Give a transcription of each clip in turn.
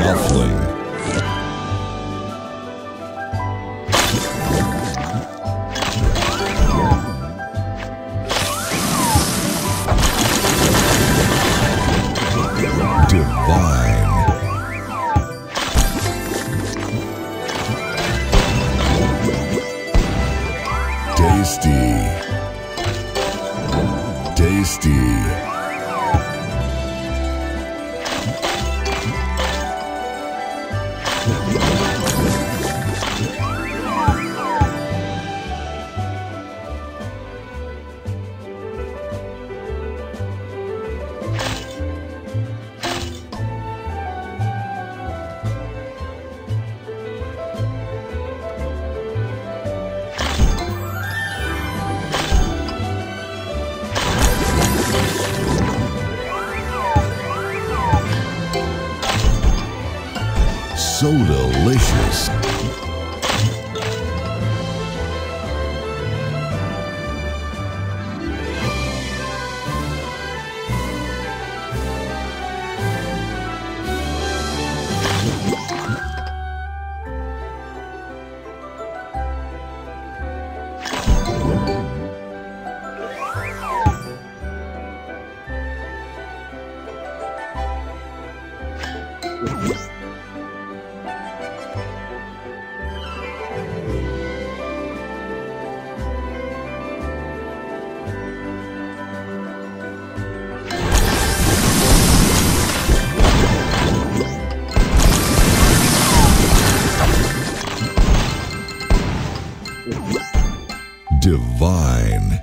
Shuffling. Divine. Tasty. Tasty. So delicious. Divine.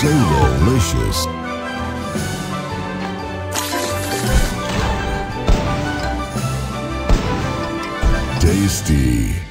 So delicious. Tasty. Tasty.